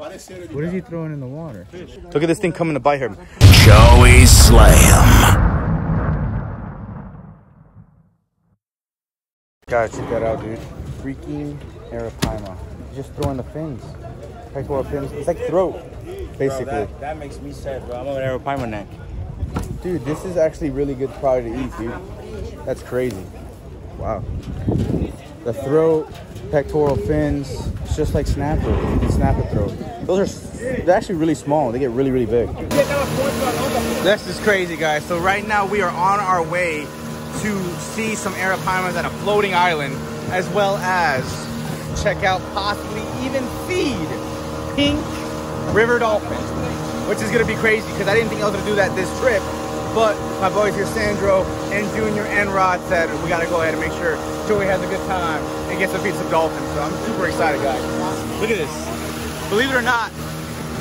What is he throwing in the water? Look at this thing coming to bite him. Joey Slay Em. Guys, check that out, dude. Freaking arapaima. He's just throwing the fins. Pectoral fins. It's like throat, basically. that, that makes me sad, bro. I'm over there with Primer neck. Dude, this is actually really good product to eat, dude. That's crazy. Wow. The throat, pectoral fins, it's just like snapper. You can snap a throat. Those are, they're actually really small. They get really, really big. This is crazy, guys. So right now we are on our way to see some arapaimas at a floating island, as well as check out, possibly even feed pink river dolphins, which is gonna be crazy because I didn't think I was gonna do that this trip. But my boys here, Sandro and Junior and Rod said we gotta go ahead and make sure Joey has a good time and gets to feed some dolphins. So I'm super excited, guys. Look at this. Believe it or not,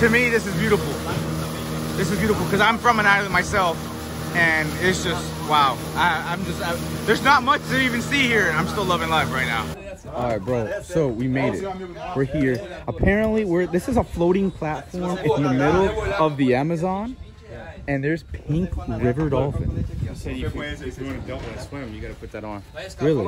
to me this is beautiful. This is beautiful because I'm from an island myself, and it's just wow. I, I'm just I, there's not much to even see here, and I'm still loving life right now. All right, bro. So we made it. We're here. Apparently, we're this is a floating platform in the middle of the Amazon, and there's pink river dolphins. If you, if you want to, don't want to swim, you gotta put that on. Really?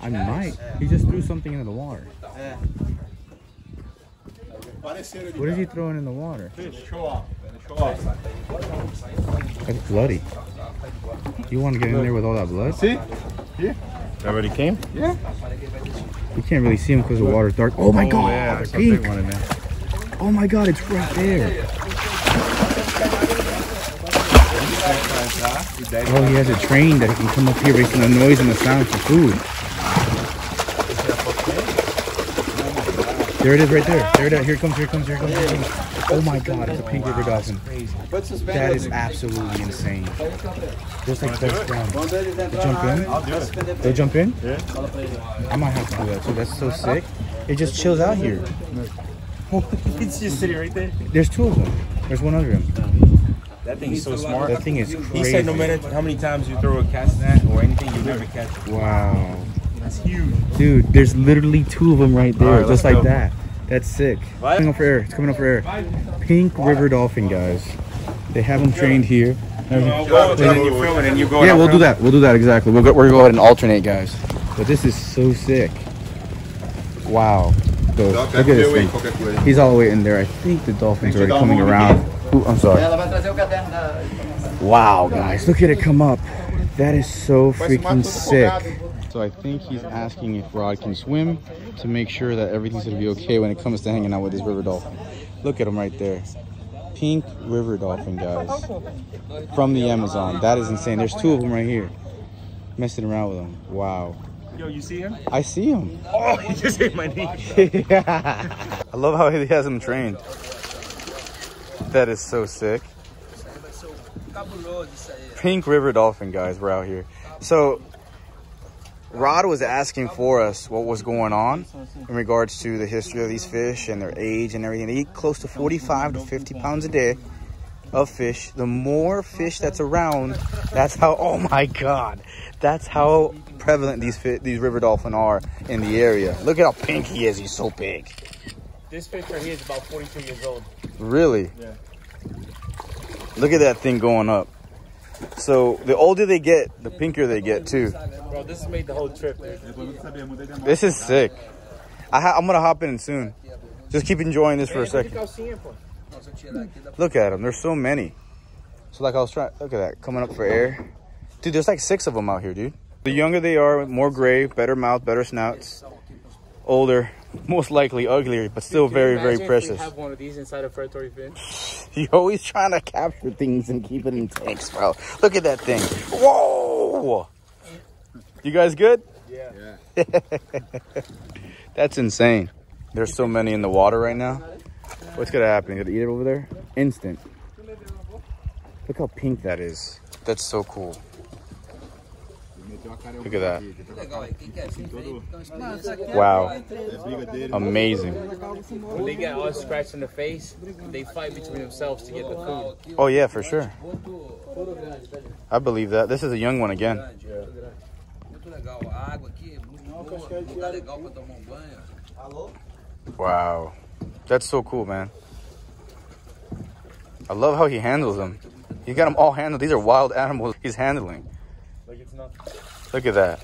I might. He just threw something into the water. What is he throwing in the water? That's bloody. You want to get in there with all that blood? See? That already came? Yeah. You can't really see him because the water's dark. Oh my oh, god, yeah, it's that's a big pink. one in there. Oh my god, it's right there. Oh, he has a train that he can come up here making a noise and a sound for food. There it is right there. There it is. Here it comes, here it comes, here it comes, here it comes. Oh my god, it's a pink river dolphin. That is absolutely insane. Just like best friend. They jump in? I'll do it. They jump in? Yeah. I might have to do that too. That's so sick. It just chills out here. It's just sitting right there. There's two of them. There's one under him. That thing's so smart. That thing is crazy. He said no matter how many times you throw a cast net or anything, you never catch it. Wow. That's huge. Dude, there's literally two of them right there, All right, just like go. that. That's sick. What? Coming up for air. It's coming up for air. Pink river dolphin, guys. They have them trained here. I'll go and then you film it and you go. Yeah, we'll do that. We'll do that exactly. We'll go, we're gonna go ahead and alternate, guys. But this is so sick. Wow. So, look at this thing. He's all the way in there. I think the dolphin's already coming around. Ooh, I'm sorry. Wow, guys, look at it come up. That is so freaking sick. So I think he's asking if Rod can swim to make sure that everything's gonna be okay when it comes to hanging out with this river dolphin. Look at him right there. Pink river dolphin, guys. From the Amazon. That is insane. There's two of them right here. Messing around with them. Wow. Yo, you see him? I see him. Oh, he just hit my knee. I love how he has them trained. That is so sick. Pink River Dolphin, guys, we're out here. So, Rod was asking for us what was going on in regards to the history of these fish and their age and everything. They eat close to 45 to 50 pounds a day of fish. The more fish that's around, that's how, oh my God, that's how prevalent these these river dolphin are in the area. Look at how pink he is. He's so big. This fish right here is about 42 years old. Really? Yeah. Look at that thing going up. So the older they get, the pinker they get too. Bro, this made the whole trip. Dude. This is sick. I ha- I'm gonna hop in soon. Just keep enjoying this for a second. Oh, look at them. There's so many. So like I was trying. Look at that coming up for air. Dude, there's like six of them out here, dude. The younger they are, more gray, better mouth, better snouts. Older, most likely uglier, but still very, very precious. have one of these inside a predatory fish. You're always trying to capture things and keep it in tanks, bro. Look at that thing. Whoa! You guys good? Yeah. That's insane. There's so many in the water right now. What's gonna happen? You gonna eat it over there? Instant. Look how pink that is. That's so cool. Look at that. Wow. Amazing. When they get all scratched in the face, they fight between themselves to get the food. Oh yeah, for sure. I believe that. This is a young one again. Muito legal. A água aqui é muito boa, lugar legal para tomar banho. Wow. That's so cool, man. I love how he handles them. He got them all handled. These are wild animals he's handling. Like it's not. Look at that.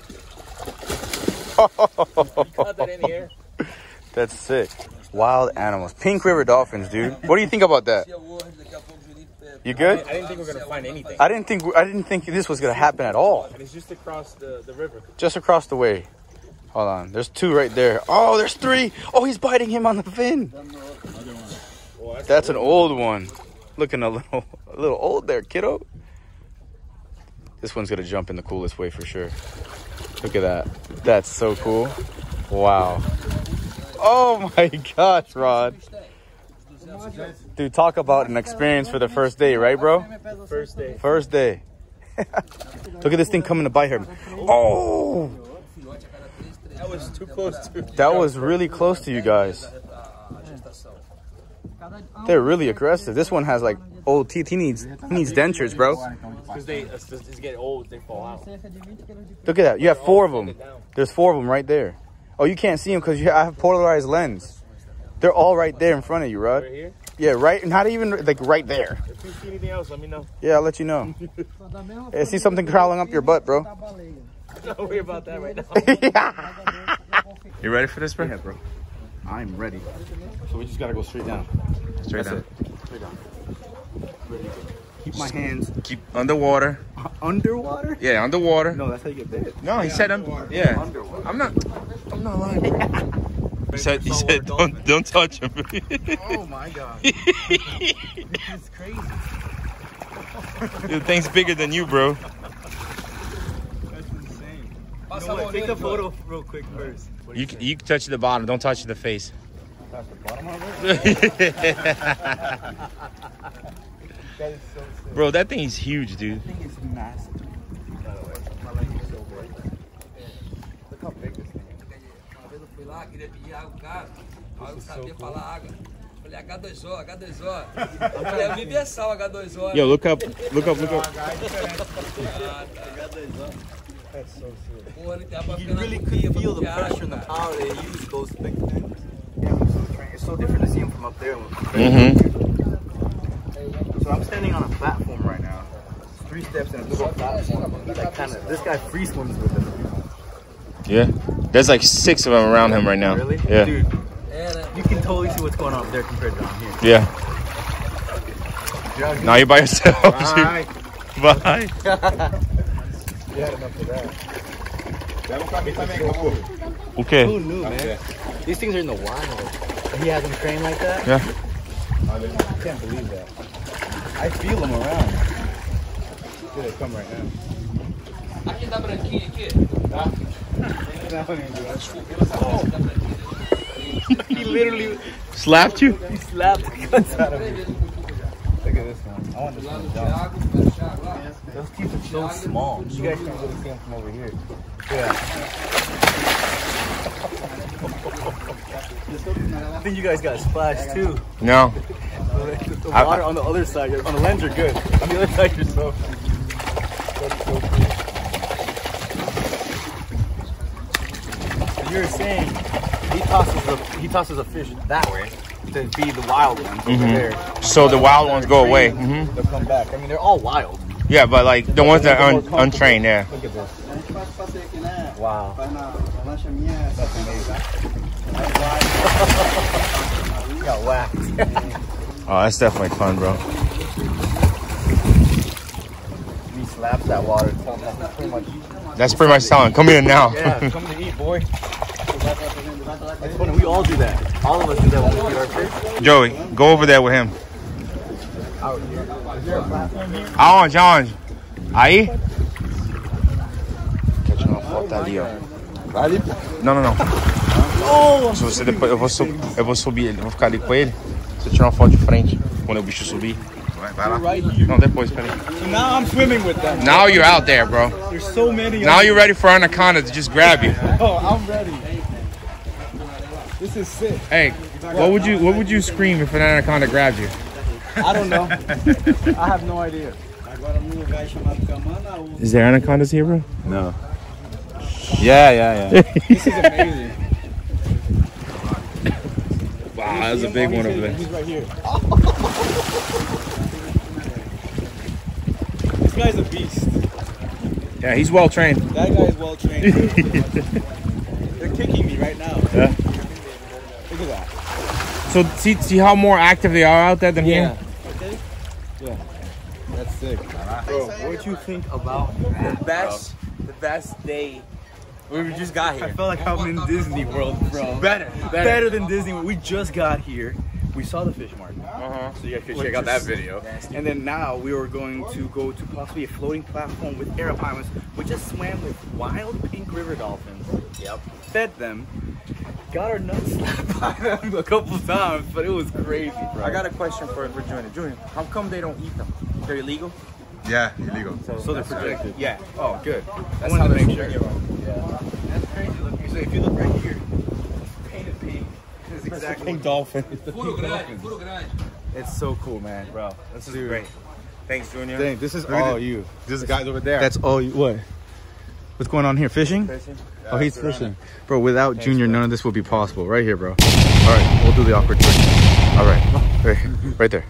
Got that in here. That's sick. Wild animals. Pink River dolphins, dude. What do you think about that? Daqui a pouco o Juninho pega. You good? I didn't think we were gonna find anything. I didn't think I didn't think this was gonna happen at all. And it's just across the, the river. Just across the way. Hold on. There's two right there. Oh, there's three. Oh, he's biting him on the fin. That's, That's an old one. Looking a little a little old there, kiddo. This one's gonna jump in the coolest way for sure. Look at that. That's so cool. Wow. Oh my gosh, Rod. Dude, talk about an experience for the first day, right, bro? first day. First day. Look at this thing coming to bite him. Oh, That was too close to. that was really close to you guys. They're really aggressive. This one has like old teeth. He needs he needs dentures, bro. Because they as they get old, they fall out. Look at that. You have four of them. There's four of them right there. Oh, you can't see them because I have polarized lens. They're all right there in front of you, Rod. Right here. Yeah, right. Not even like right there. If you see anything else, let me know. Yeah, I'll let you know. I see something crawling up your butt, bro. Don't worry about that right now. You ready for this, bro? Yeah, bro. I'm ready. So we just gotta go straight down. Straight That's down. it. Straight down. Keep my hands Keep underwater. Uh, underwater. Yeah, underwater. No, that's how you get bit. No, he said un- yeah. Underwater. I'm not. I'm not lying. He said. He said don't don't touch him. Oh my god. this is crazy. the thing's bigger than you, bro. That's insane. Passa a mão nele, Jorge. real quick first. You can- you can touch the bottom. Don't touch the face. That's the bottom of it. That is so sick. Bro, that thing is huge, dude. That thing is massive. By the way, my leg is so big. Look how big this thing is. Uma vez eu fui lá, queria pedir água, pro cara. Aí eu não sabia falar água. Falei, H2O, H2O. Eu falei, é universal H2O. Yo, look up, look up, look up. That's so sick. Porra, You really agonia could feel the pressure and the power they use those big things. Yeah, so it's so different to see him from up there. Mm-hmm. So I'm standing on a platform right now. Three steps and a little platform. Like kind of, this guy free swims with them. Yeah. There's like six of them around him right now. Really? Yeah. Dude, you can totally see what's going on up there compared to down here. Yeah. You're out here- Now you're by yourself. Bye. Bye. You had enough of that. Okay. Who knew, man? These things are in the wild. He has them trained like that? Yeah. I can't believe that. I feel them around. Here they come right now. Aqui tá branquinho aqui. he literally Slapped you? he slapped the guts out of me. Look at this one. I want this one to jump. Thiago, Thiago lá. Those teeth are so small. You guys can't really see them from over here. Yeah. I think you guys got splashed too. No. The I- water on the other side, on the lens you're good. On the other side you're so. That's so cool. You were saying he tosses a he tosses a fish that way to be the wild ones over Mhm. there. So the wild ones go away. Trained, hmm They'll come back. I mean, they're all wild. Yeah, but like the ones that are un- untrained, yeah. Look at this. Wow. That's amazing. Got whacked. Oh, that's definitely fun, bro. he slaps that water. That's pretty much. That's pretty much telling. Come here now. Yeah, come to eat, boy. Funny. We all do that. All of us do that when we feed our fish. Joey, go over there with him. Aonde, aonde? Aí? Quer tirar uma foto ali, ó. Ali. Não, não, não. Se você depois, eu vou, eu vou subir ele, eu vou ficar ali com ele. Você tirar uma foto de frente quando o bicho subir. Vai, vai lá. Não, depois, peraí. Now I'm swimming with them. Now you're out there, bro. There's so many. Now you're ready for Anaconda to just grab you. Oh, I'm ready. This is sick. Hey, what would you what would you scream if an anaconda grabbed you? I don't know. I have no idea. Agora num lugar chamado Camana, o Is there anacondas here, bro? No. Yeah, yeah, yeah. this is amazing. Wow. Wow, that's a big one over there. He's right here. this guy's a beast. Yeah, he's well trained. That guy is well trained. They're kicking me right now. Yeah. Look at that. So see, see how more active they are out there than here. Sick. Bro, what do you think about the best, the best day? We just got here. I felt like I'm in Disney World, bro. Better, Better than Disney World. We just got here. We saw the fish market. Uh-huh. So you guys could check out that video. And then now we were going to go to possibly a floating platform with arapaima. We just swam with wild pink river dolphins. Yep. Fed them. Got our nuts slapped by them a couple times, but it was crazy, bro. I got a question for for Junior. Junior, how come they don't eat them? They're illegal. Yeah, illegal. so they're projected. Yeah. Oh, good. That's how to they're make sure. Yeah. That's crazy looking. So if you look right here, painted pink. This is exactly Pink dolphin. Furo grande, furo grande. It's so cool, man. Bro, this is great. Thanks, Junior. Dang, this is all you. This guy's over there. That's all you. What? What's going on here? Fishing? Fishing. Oh, he's fishing. Bro, without Junior, none of this would be possible. Right here, bro. All right, we'll do the awkward trick. All right, right, right there.